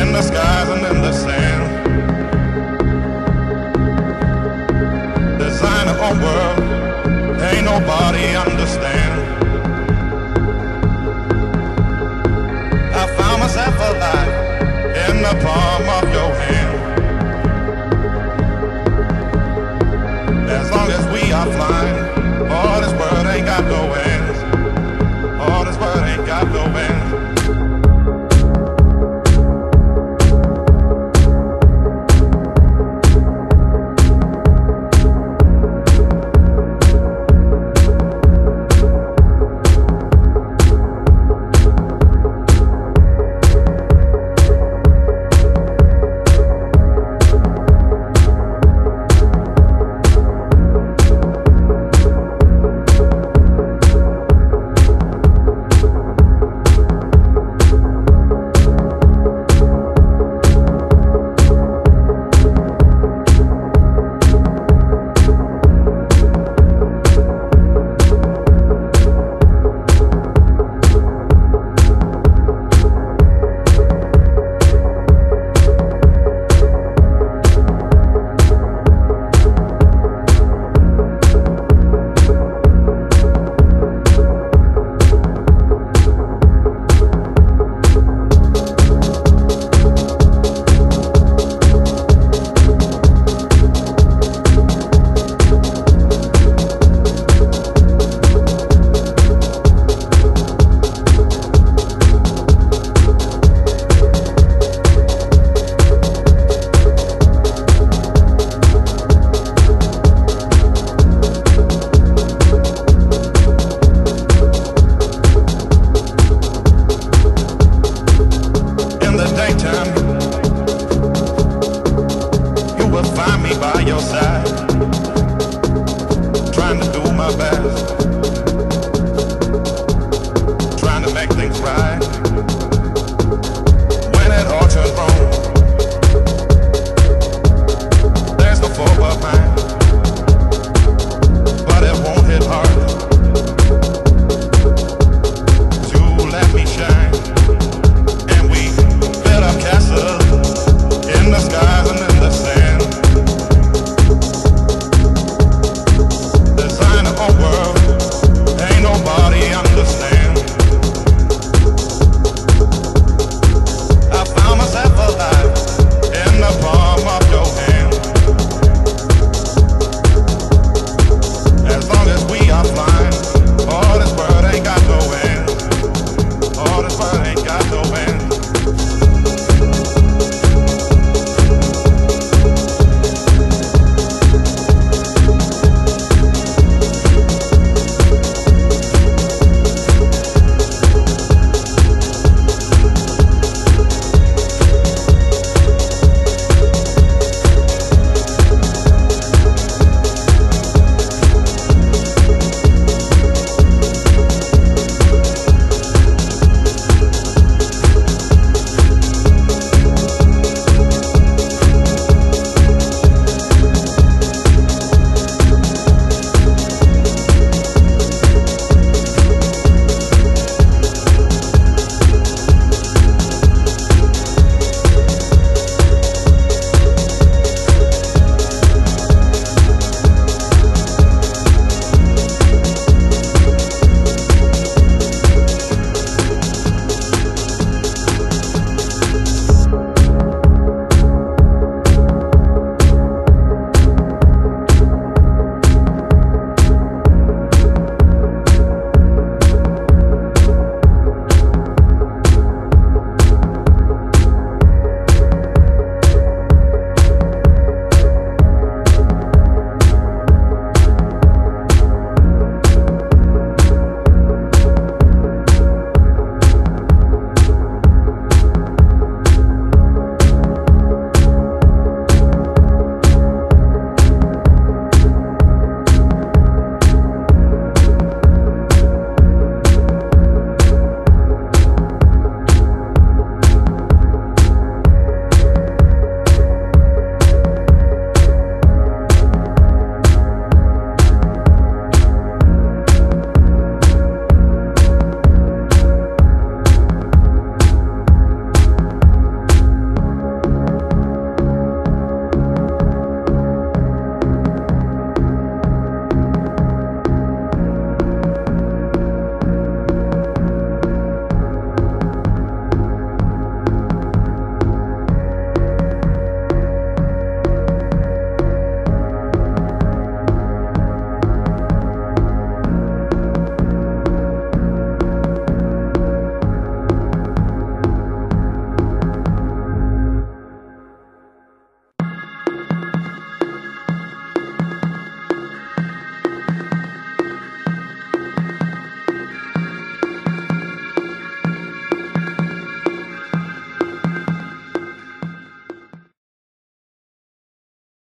in the skies and in the sand. Design a world, ain't nobody understand. I found myself alive in the palm of